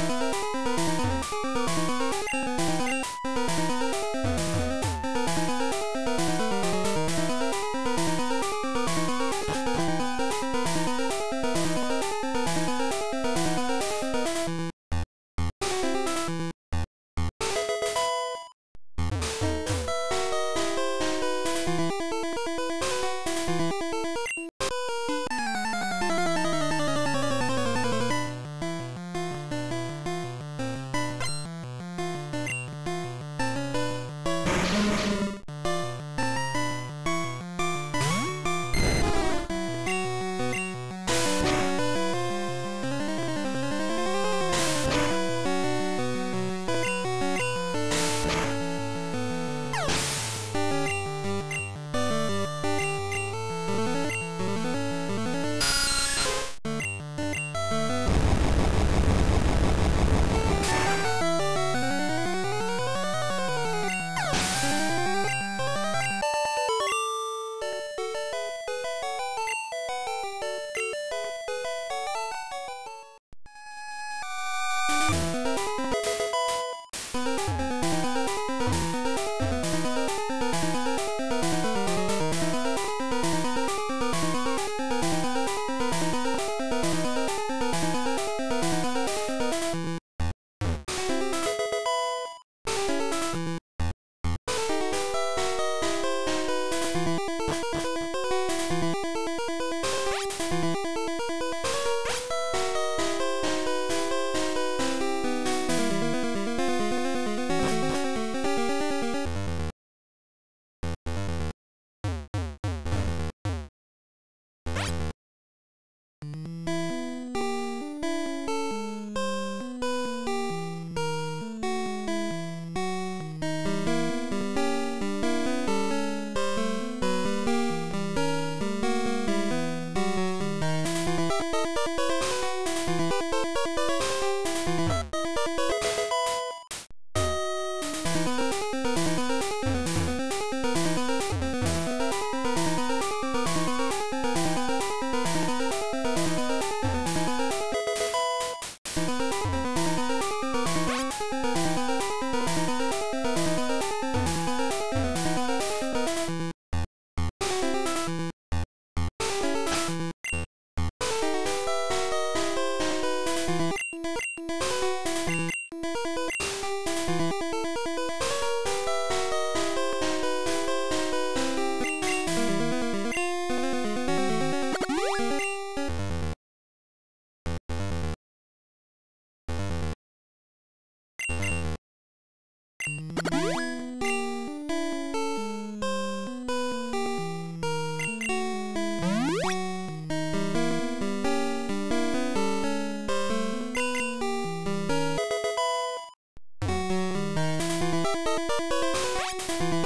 「う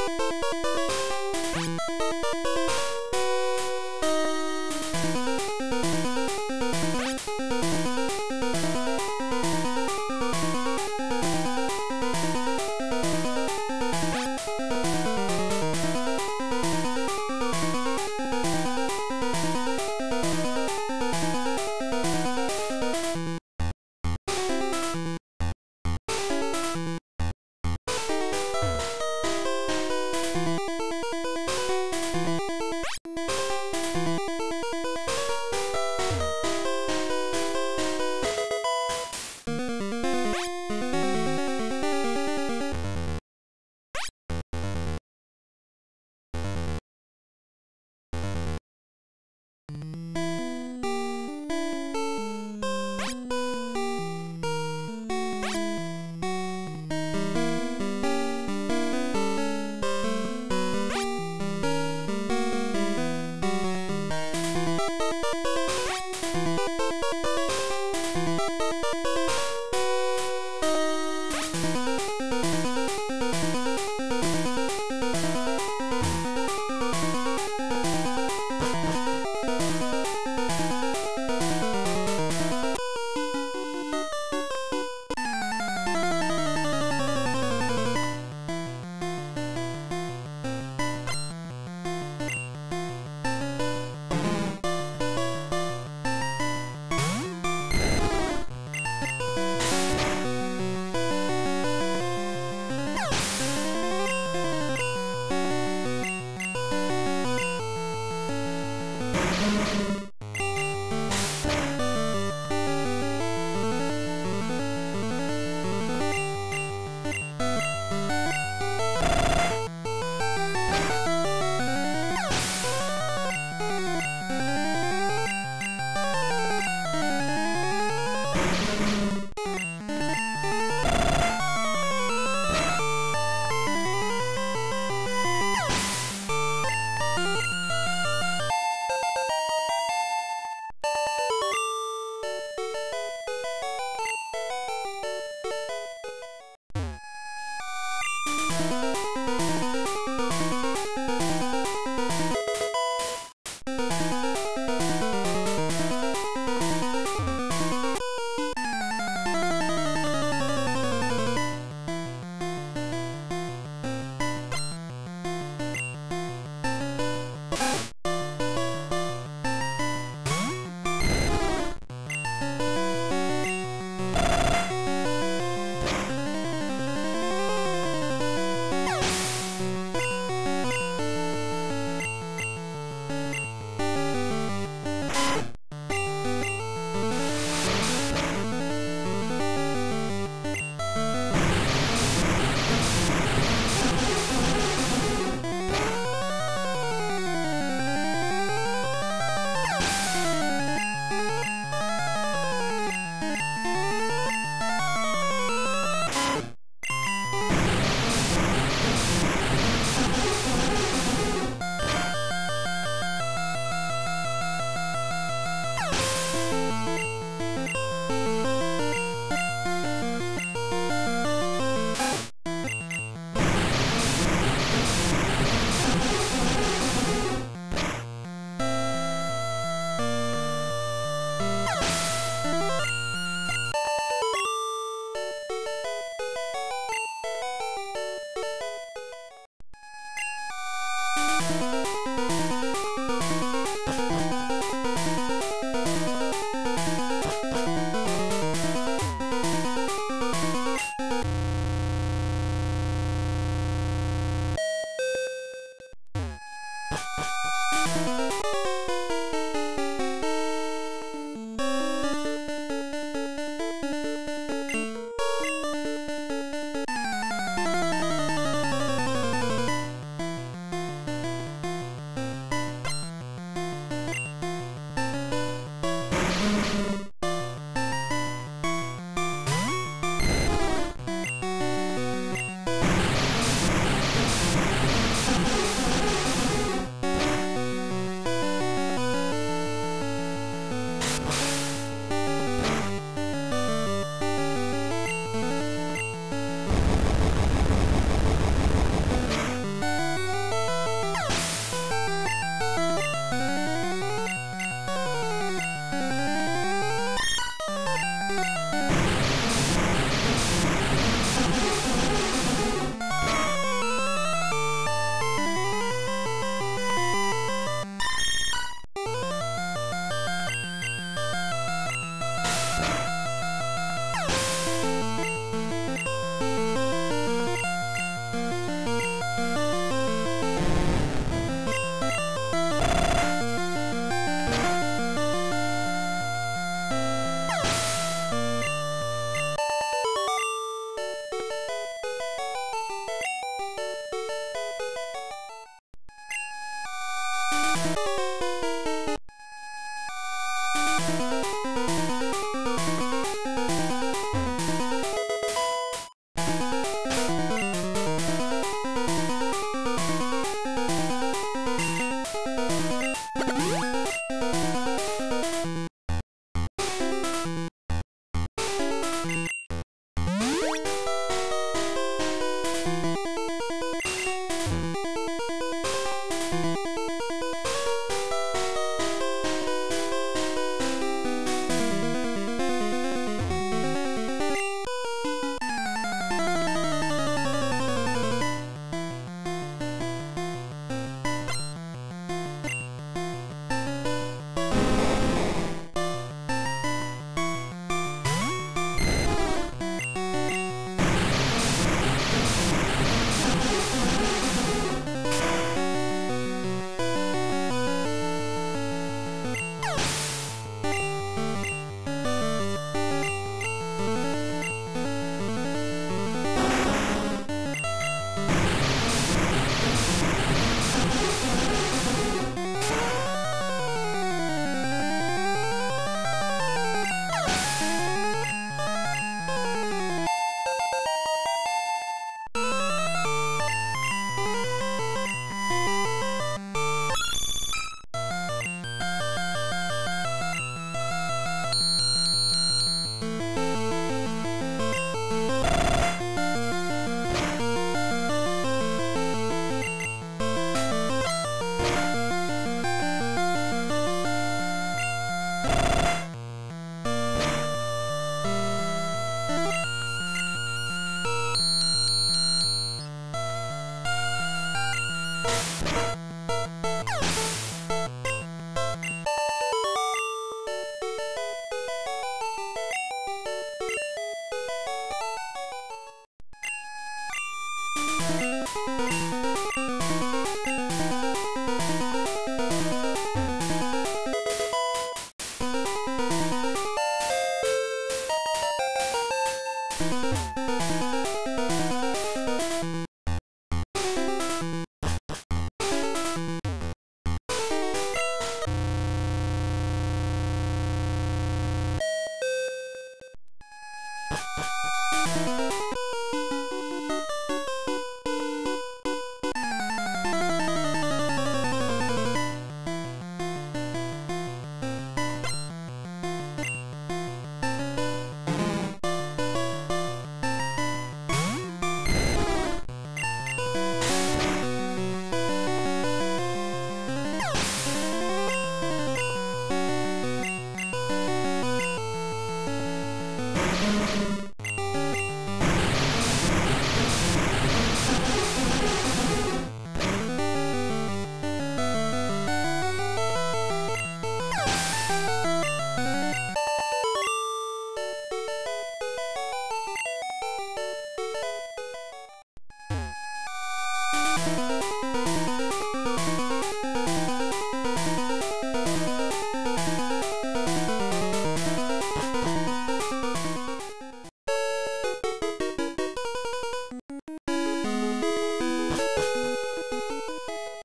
Música